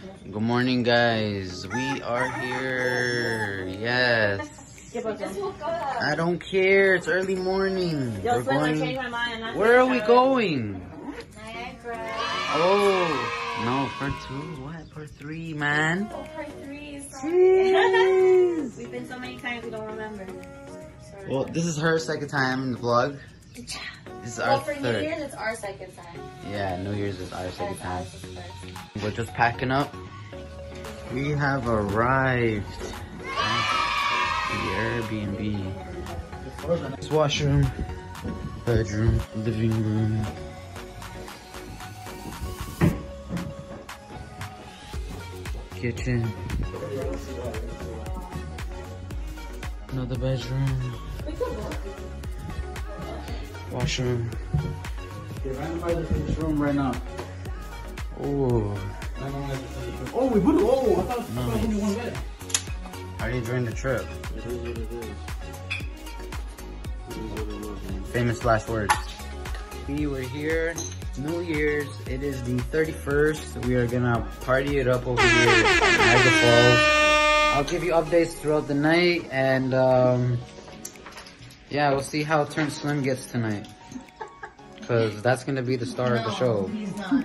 Good morning, guys. We are here. Yes. I don't care. It's early morning. We're going. Where are we going? Niagara. Oh, no, part two. What? Part three, man. Oh, part three. Jeez. We've been so many times we don't remember. Well, this is her second time in the vlog. This is our well, for New third. Year's, it's our second time. Yeah, New Year's is our second time. We're just packing up. We have arrived at the Airbnb. This washroom, bedroom, living room. Kitchen. Another bedroom. Washroom. Okay, randomize it for this room right now. Oh, Randomize it for this room. Oh, we put it. Oh, I thought, I thought only one bed. are you enjoying the trip? It is what it is. It is what it was, man. famous last words. We were here, New Year's. It is the 31st. We are gonna party it up over here at Niagara Falls. I'll give you updates throughout the night, and um, yeah, we'll see how Turn Slim gets tonight. Cause that's gonna be the star of the show. He's not.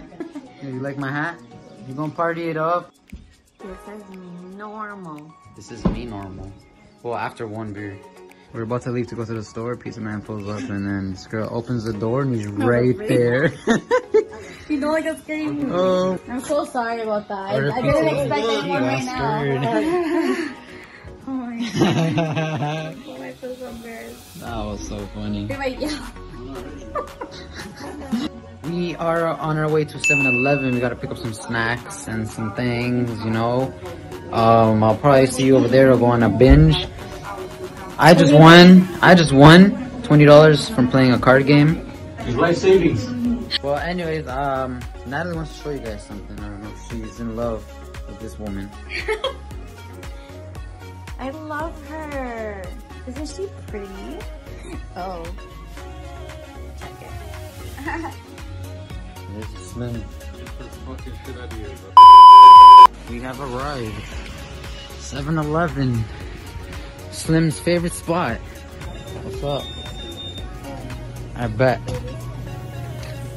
You like my hat? You gonna party it up? This is me normal. This is me normal. Well, after one beer. We're about to leave to go to the store. Pizza Man pulls up, and then this girl opens the door, and he's right there. You don't like a movie. oh. I'm so sorry about that. I, I didn't expect anyone right now. oh my god. Oh, I feel so embarrassed. That was so funny. You're like, yeah. We are on our way to 7-Eleven. We gotta pick up some snacks and some things, you know. Um, I'll probably see you over there to go on a binge. I just won. I just won $20 from playing a card game. It's life savings. Well, anyways, um, Natalie wants to show you guys something. I don't know if she's in love with this woman. I love her. Isn't she pretty? Oh. Check it. This Slim. Fucking shit out of here, bro. We have arrived. 7-Eleven. Slim's favorite spot. What's up? I bet.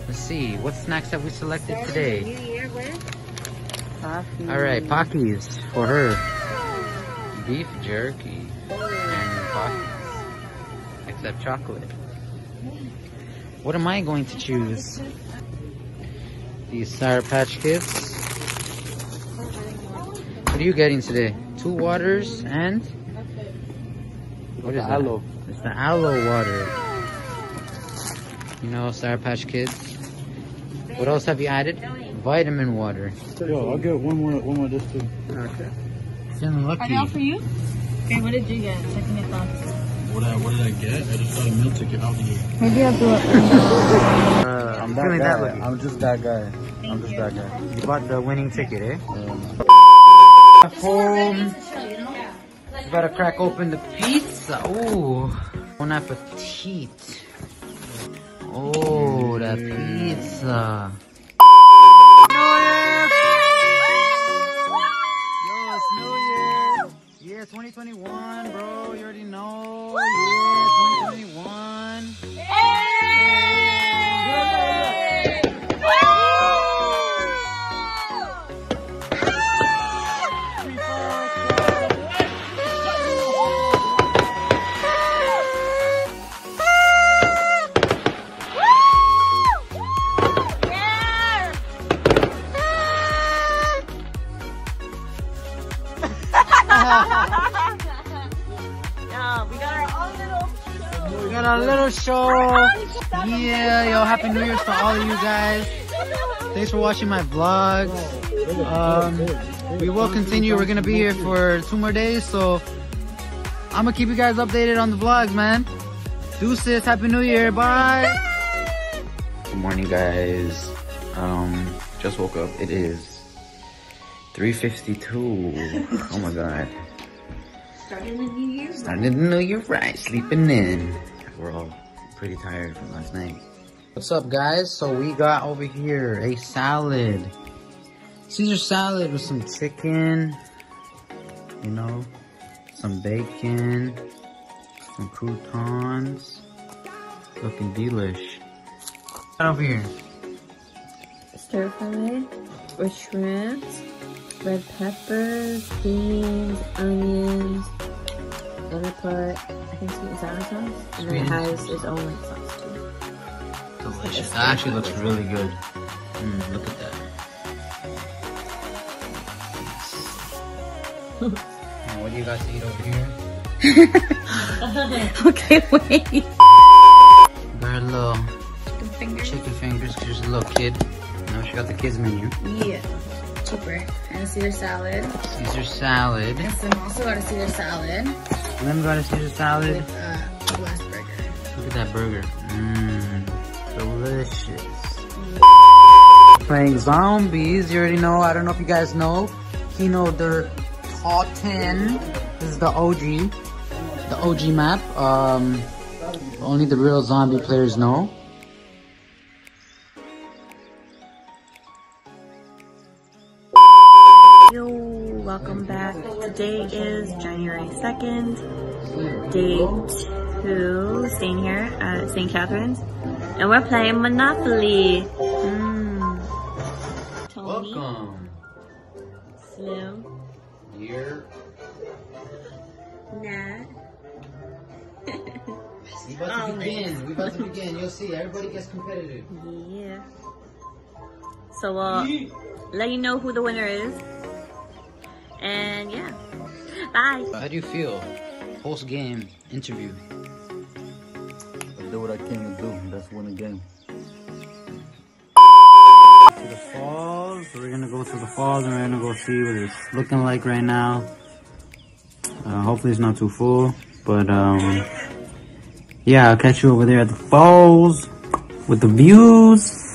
Let's see. What snacks have we selected today? New Year with coffee. Alright, Pockies for her. Beef jerky. And Pockies. Except chocolate. What am I going to choose? These Sour Patch Kids. What are you getting today? Two waters and? What is that? Aloe. It's the aloe water. You know, Sour Patch Kids. What else have you added? Vitamin water. Yo, I'll get one more, one more of this too. Okay. Feeling Are they all for you? Okay, what did you get? Checking your thoughts. What, I, what did I get? I just got a meal ticket out here. Maybe I'll do it. Uh, I'm feeling that lucky. I'm just that guy. I'm just that guy. You bought the winning ticket, eh? Um, Home. You gotta crack open the pizza. Ooh. Bon appetit. Oh, that pizza. Yo, it's New Year. Yeah, 2021, show. Yeah, yo, happy New Year's to all of you guys. Thanks for watching my vlog. Um, we will continue. We're gonna be here for two more days, so I'm gonna keep you guys updated on the vlogs, man. Deuces, happy New Year, bye. Good morning, guys. Um, just woke up. It is 3:52. Oh my god. starting the new year. Starting the new year right, sleeping in. We're all pretty tired from last night. What's up, guys? So we got over here a salad. Caesar salad with some chicken, you know, some bacon, some croutons. Looking delish. Over here. Stir fry with shrimps, red peppers, beans, onions. And I put, I think sweet and sour sauce. And then it has its own like, sauce too. Delicious. That actually looks really good. Mm, look at that. And what do you guys eat over here? okay, wait. Got a little Chicken fingers. chicken fingers because she's a little kid. Now she got the kids menu. Yeah. Cheaper. And a Caesar salad. Caesar salad. And some also got a Caesar salad Then we got a Caesar salad. with uh, a burger. Look at that burger. Mmm. Delicious. Playing zombies. You already know. I don't know if you guys know. Kino der Toten. This is the OG. The OG map. Um, only the real zombie players know. Yo, welcome back. Today is January 2nd, day two, staying here at St. Catharines. And we're playing Monopoly. Mm. Tony, Welcome. Slim, Here. Nat. We about to begin. We about to begin. You'll see. Everybody gets competitive. Yeah. So we'll let you know who the winner is. And yeah. Bye. How do you feel? Post game interview. I did what I came to do. That's win the game. to the falls. We're gonna go to the falls and we're gonna go see what it's looking like right now. Uh, hopefully it's not too full, but um, yeah, I'll catch you over there at the falls with the views.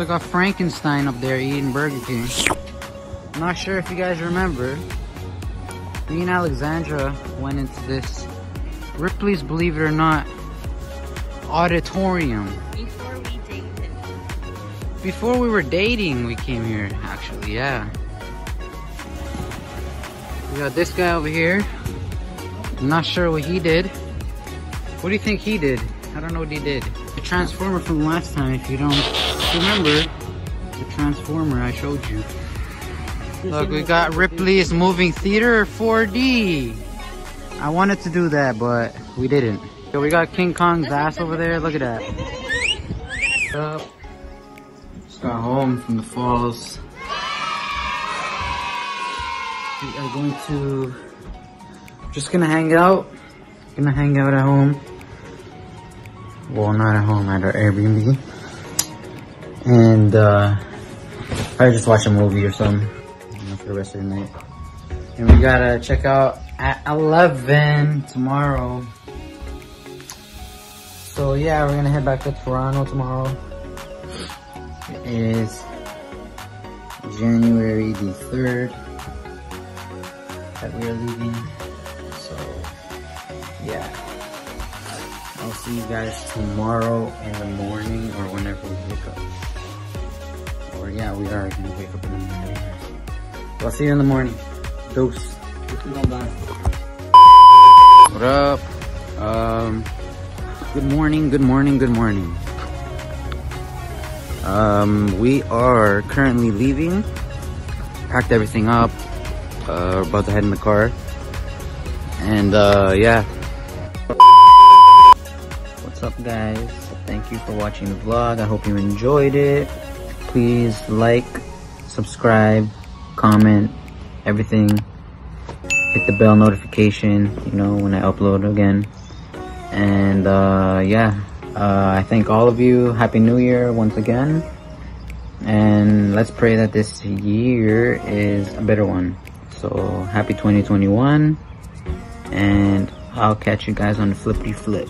Also got Frankenstein up there eating Burger King. Not sure if you guys remember, me and Alexandra went into this Ripley's Believe It or Not auditorium. Before we dated. Before we were dating, we came here, actually, yeah. We got this guy over here. I'm not sure what he did. What do you think he did? I don't know what he did. The transformer from last time, if you don't remember, the transformer I showed you. Look, we got Ripley's Moving Theater 4D. I wanted to do that, but we didn't. So we got King Kong's ass over there. Look at that. Up? Just got home from the falls. We are going to just gonna hang out. Gonna hang out at home. Well, not at home, at our Airbnb. And uh, probably just watch a movie or something. For the rest of the night. And we gotta check out at 11 tomorrow. So yeah, we're gonna head back to Toronto tomorrow. It is January the 3rd that we are leaving. So yeah. See you guys tomorrow in the morning or whenever we wake up. Or yeah, we are gonna wake up in the morning. I'll see you in the morning. Dose. What up? Um, good morning, good morning, good morning. Um, we are currently leaving. Packed everything up. Uh, about to head in the car. And uh, yeah. What's up, guys? Thank you for watching the vlog. I hope you enjoyed it. Please like, subscribe, comment, everything. Hit the bell notification, you know, when I upload again. And uh, yeah, uh, I thank all of you. Happy New Year once again. And let's pray that this year is a better one. So happy 2021. And I'll catch you guys on the flippity flip.